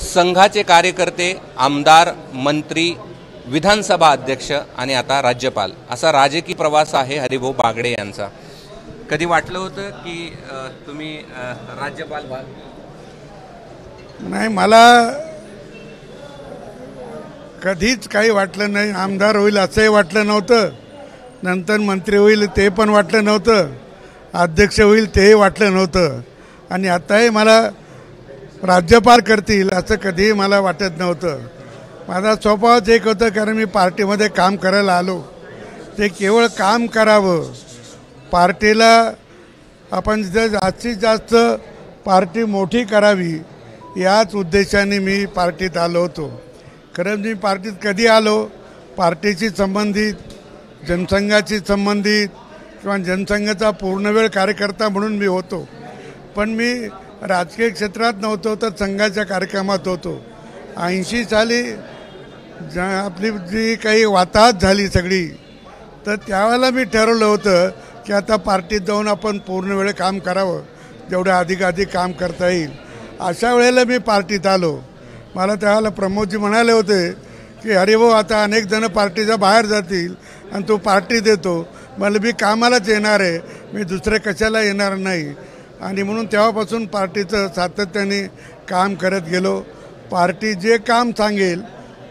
संघाचे कार्यकर्ते आमदार मंत्री विधानसभा अध्यक्ष आणि आता राज्यपाल. असा राजकीय प्रवास आहे हरिभाऊ बागडे यांचा. कधी वाटलं होतं की तुम्ही राज्यपाल भाग नाही मला कधीच काही वाटलं नाही. आमदार होईल असंही वाटलं नव्हतं. नंतर मंत्री होईल ते पण वाटलं नव्हतं. अध्यक्ष होईल तेही वाटलं नव्हतं. आणि आताही मला राज्यपाल करतील असं कधीही मला वाटत नव्हतं. माझा स्वभावच एक होतं कारण मी पार्टीमध्ये काम करायला आलो. ते केवळ काम करावं. पार्टीला आपण जर जास्तीत जास्त पार्टी मोठी करावी याच उद्देशाने मी पार्टीत आलो होतो. खरंच मी पार्टीत कधी आलो? पार्टीशी संबंधित जनसंघाशी संबंधित किंवा जनसंघाचा पूर्णवेळ कार्यकर्ता म्हणून मी होतो. पण मी राजकीय क्षेत्रात नव्हतो तर संघाच्या कार्यक्रमात होतो. ऐंशी साली ज्या आपली जी काही वाताहत झाली सगळी तर त्यावेळेला मी ठरवलं होतं की आता पार्टीत जाऊन आपण पूर्ण वेळ काम करावं जेवढं अधिकाधिक काम करता येईल. अशा वेळेला मी पार्टीत आलो. मला त्यावेळेला प्रमोदजी म्हणाले होते की अरे भाऊ आता अनेक जण पार्टीच्या बाहेर जातील आणि तू पार्टी देतो. मला मी कामालाच येणार आहे. मी दुसरे कशाला येणार नाही. आणि म्हणून तेव्हापासून पार्टीचं सातत्याने काम करत गेलो. पार्टी जे काम सांगेल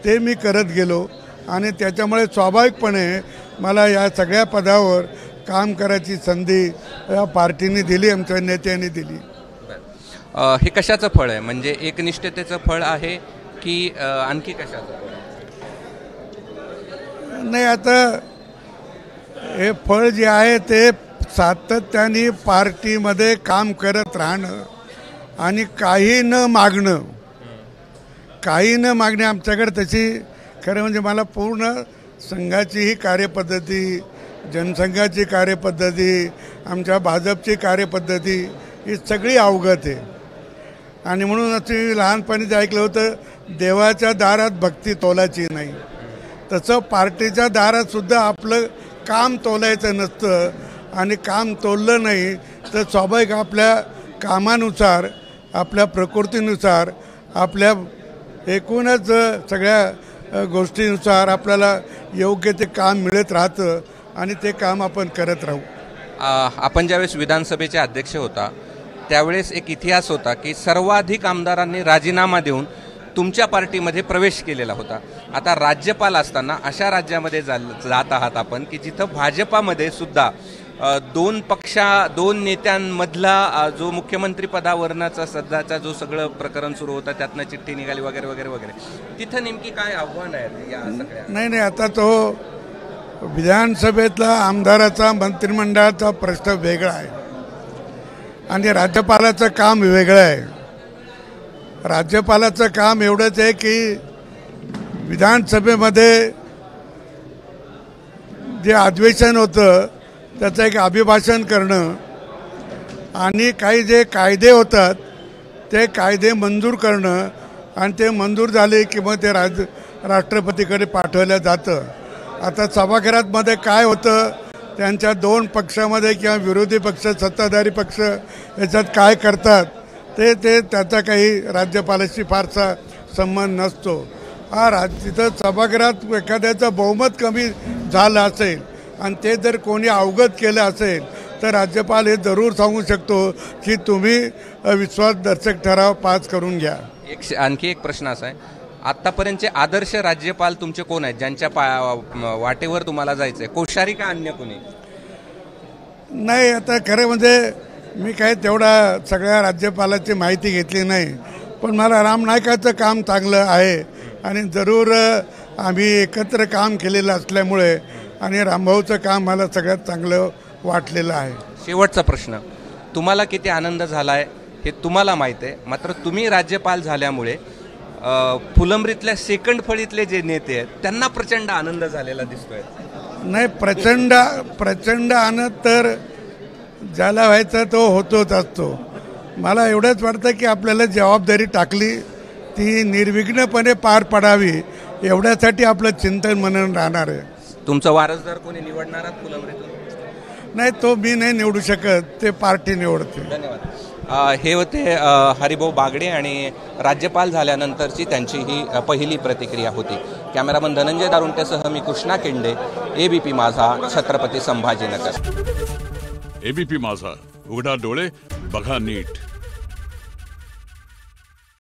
ते मी करत गेलो. आणि त्याच्यामुळे स्वाभाविकपणे मला या सगळ्या पदावर काम करायची संधी या पार्टीने दिली आमच्या नेत्यांनी दिली. हे कशाचं फळ आहे? म्हणजे एकनिष्ठतेचं फळ आहे की आणखी कशाचं? नाही आता हे फळ जे आहे ते सातत्याने पार्टीमध्ये काम करत राहणं आणि काही न मागणं. काही न मागणे आमच्याकडे तशी खरं म्हणजे मला पूर्ण संघाची ही कार्यपद्धती जनसंघाची कार्यपद्धती आमच्या भाजपची कार्यपद्धती ही सगळी अवगत आहे. आणि म्हणून असं लहानपणीच ऐकलं होतं देवाच्या दारात भक्ती तोलाची नाही. तसं पार्टीच्या दारातसुद्धा आपलं काम तोलायचं नसतं आणि काम तोललं नाही तर स्वाभाविक आपल्या कामानुसार आपल्या प्रकृतीनुसार आपल्या एकूणच सगळ्या गोष्टीनुसार आपल्याला योग्य ते काम मिळत राहतं आणि ते काम आपण करत राहू. आपण ज्यावेळेस विधानसभेचे अध्यक्ष होता त्यावेळेस एक इतिहास होता की सर्वाधिक आमदारांनी राजीनामा देऊन तुमच्या पार्टीमध्ये प्रवेश केलेला होता. आता राज्यपाल असताना अशा राज्यामध्ये जा जात आहात आपण की जिथं भाजपामध्ये सुद्धा दोन पक्षा दोन नेत्यांमधला जो मुख्यमंत्री पदावरणाचा सध्याचा जो सगळं प्रकरण सुरू होतं त्यातनं चिठ्ठी निघाली वगैरे वगैरे वगैरे. तिथं नेमकी काय आव्हान आहे या सगळ्या? नाही नाही आता तो विधानसभेतला आमदाराचा मंत्रिमंडळाचा प्रश्न वेगळा आहे. आणि राज्यपालाचं काम वेगळं आहे. राज्यपालाचं काम एवढंच आहे की विधानसभेमध्ये जे अधिवेशन होतं त्याचं एक अभिभाषण करणं आणि काही जे कायदे होतात ते कायदे मंजूर करणं आणि ते मंजूर झाले की मग ते राज राष्ट्रपतीकडे पाठवलं जातं. आता सभागृहातमध्ये काय होतं? त्यांच्या दोन पक्षामध्ये किंवा विरोधी पक्ष सत्ताधारी पक्ष याच्यात काय करतात? ते ते त्याचा काही राज्यपालाशी फारसा संबंध नसतो. हा राज तिथं सभागृहात एखाद्याचं बहुमत कमी झालं असेल आणि ते जर कोणी अवगत केलं असेल तर राज्यपाल हे जरूर सांगू शकतो की तुम्ही विश्वासदर्शक ठराव पास करून घ्या. एक आणखी एक प्रश्न असा आहे. आतापर्यंतचे आदर्श राज्यपाल तुमचे कोण आहेत? ज्यांच्या पा वाटेवर तुम्हाला जायचंय. कोश्यारी का अन्य कोणी? नाही आता खरं म्हणजे मी काय तेवढा सगळ्या राज्यपालाची माहिती घेतली नाही. पण मला राम नायकाचं काम चांगलं आहे. आणि जरूर आम्ही एकत्र काम केलेलं असल्यामुळे आणि रामभाऊचं काम मला सगळ्यात चांगलं वाटलेलं आहे. शेवटचा प्रश्न. तुम्हाला किती आनंद झालाय हे तुम्हाला माहीत आहे. मात्र तुम्ही राज्यपाल झाल्यामुळे फुलंब्रीतल्या सेकंड फळीतले जे नेते आहेत त्यांना प्रचंड आनंद झालेला दिसतोय. नाही प्रचंड प्रचंड आनंद तर ज्याला व्हायचा तो होतोच असतो. मला एवढंच वाटतं की आपल्याला जबाबदारी टाकली ती निर्विघ्नपणे पार पडावी एवढ्यासाठी आपलं चिंतन मनन राहणार आहे. तुमचं वारसदार कोणी निवडणार आहात फुलंब्रीतून? नाही तो मी नाही निवडू शकत ते पार्टी निवडते धन्यवाद. हे होते हरिभाऊ बागडे आणि राज्यपाल झाल्यानंतरची त्यांची ही पहिली प्रतिक्रिया होती. कॅमेरामन धनंजय दारुंट्यासह मी कृष्णा केंडे एबीपी माझा छत्रपती संभाजीनगर. एबीपी माझा उघडा डोळे बघा नीट.